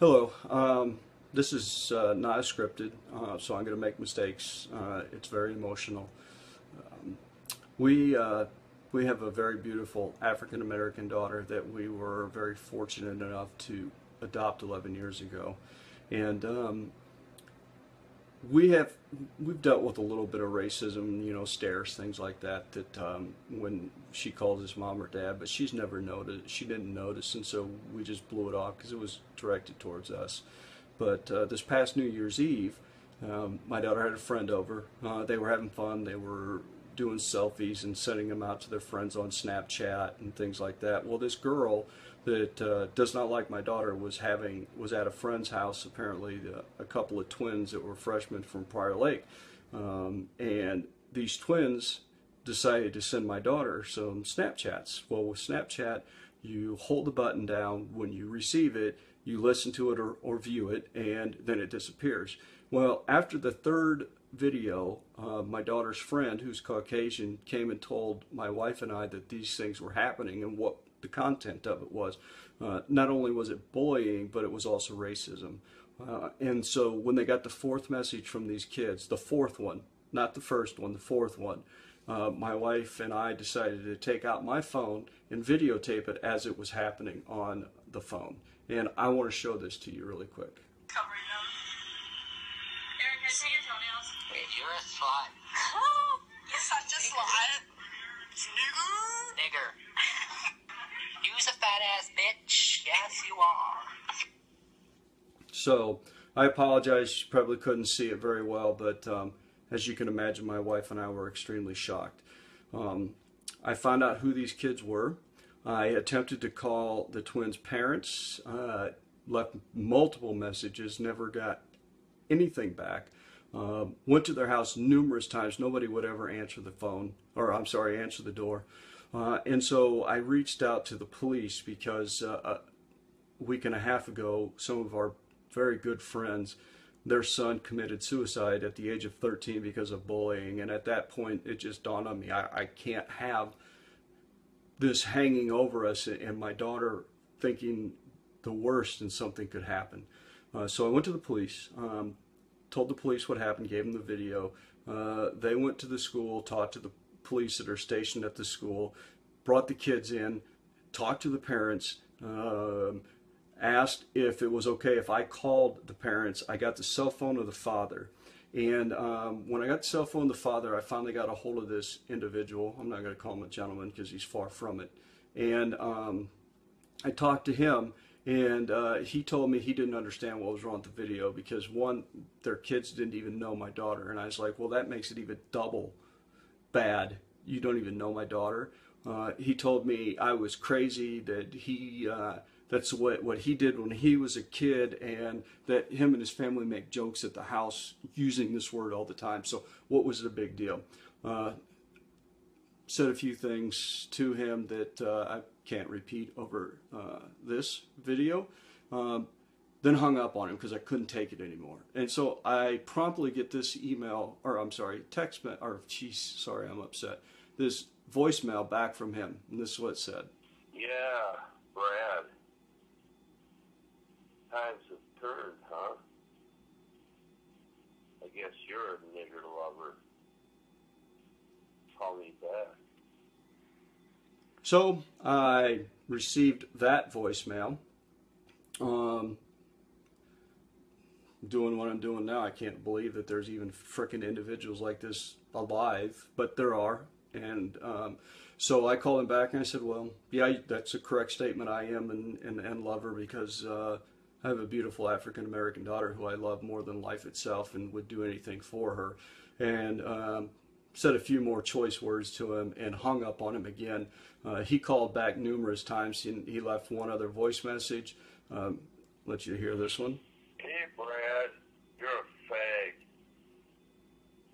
Hello. Um, this is uh, not scripted, uh, so I'm going to make mistakes. Uh, it's very emotional. Um, we uh, we have a very beautiful African American daughter that we were very fortunate enough to adopt 11 years ago, and um, we have we've dealt with a little bit of racism, you know, stares, things like that. That um, when she calls his mom or dad, but she's never noticed. She didn't notice, and so we just blew it off because it was directed towards us. But uh, this past New Year's Eve, um, my daughter had a friend over. Uh, they were having fun. They were doing selfies and sending them out to their friends on Snapchat and things like that. Well, this girl that uh, does not like my daughter was having was at a friend's house apparently the, a couple of twins that were freshmen from Prior Lake. Um, and these twins decided to send my daughter some Snapchats. Well with Snapchat you hold the button down. When you receive it you listen to it or, or view it and then it disappears. Well after the third video uh, my daughter's friend who's Caucasian came and told my wife and I that these things were happening and what the content of it was. Uh, not only was it bullying, but it was also racism. Uh, and so when they got the fourth message from these kids, the fourth one, not the first one, the fourth one, uh, my wife and I decided to take out my phone and videotape it as it was happening on the phone. And I want to show this to you really quick. You're a slut. You're such a slut. Nigger. Nigger. You's a fat ass bitch. Yes, you are. So I apologize. You probably couldn't see it very well, but um, as you can imagine, my wife and I were extremely shocked. Um, I found out who these kids were. I attempted to call the twins' parents, uh, left multiple messages, never got anything back. Uh, went to their house numerous times. Nobody would ever answer the phone, or I'm sorry, answer the door. Uh, and so I reached out to the police because uh, a week and a half ago, some of our very good friends, their son committed suicide at the age of 13 because of bullying. And at that point, it just dawned on me I, I can't have this hanging over us and my daughter thinking the worst and something could happen. Uh, so I went to the police, um, told the police what happened, gave them the video. Uh, they went to the school, talked to the police that are stationed at the school, brought the kids in, talked to the parents, um, asked if it was okay if I called the parents. I got the cell phone of the father. And um, when I got the cell phone of the father, I finally got a hold of this individual. I'm not going to call him a gentleman because he's far from it. And um, I talked to him, and uh, he told me he didn't understand what was wrong with the video because, one, their kids didn't even know my daughter. And I was like, well, that makes it even double bad. You don't even know my daughter. Uh, he told me I was crazy, that he uh, that's what, what he did when he was a kid, and that him and his family make jokes at the house using this word all the time. So, what was the big deal? Uh, said a few things to him that uh, I can't repeat over uh, this video. Um, then hung up on him because I couldn't take it anymore. And so I promptly get this email, or I'm sorry, text, or geez, sorry, I'm upset. This voicemail back from him, and this is what it said. Yeah, Brad. Times have turned, huh? I guess you're a nigger lover. So I received that voicemail. Um, doing what I'm doing now, I can't believe that there's even frickin' individuals like this alive, but there are. And um, so I called him back and I said, well, yeah, that's a correct statement. I am and, and, and love her because uh, I have a beautiful African American daughter who I love more than life itself and would do anything for her. And um, said a few more choice words to him and hung up on him again. Uh, he called back numerous times and he left one other voice message. Um, let you hear this one. Hey, Brad, you're a fag.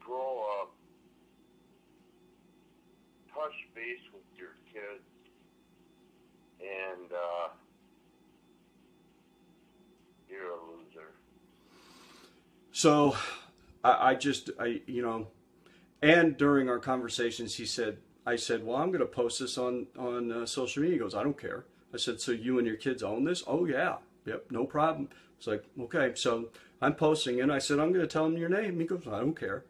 Grow up. Touch base with your kids. And, uh, you're a loser. So I, I just, I, you know, and during our conversations, he said, I said, well, I'm going to post this on, on uh, social media. He goes, I don't care. I said, so you and your kids own this? Oh, yeah. yep, no problem. It's like, okay, so I'm posting and I said, I'm going to tell him your name. He goes, I don't care.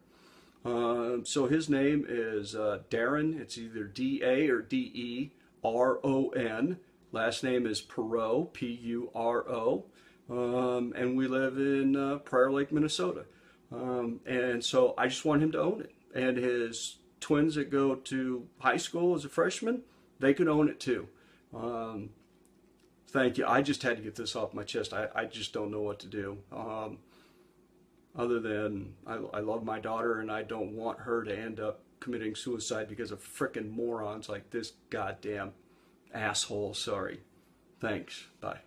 Um, so his name is uh, Darren. It's either D A or D E R O N. Last name is Puro, P U R O. Um, and we live in uh, Prior Lake, Minnesota. Um, and so I just want him to own it. And his twins that go to high school as a freshman, they can own it too. Um, thank you. I just had to get this off my chest. I, I just don't know what to do. Um, other than I, I love my daughter and I don't want her to end up committing suicide because of frickin' morons like this goddamn asshole. Sorry. Thanks. Bye.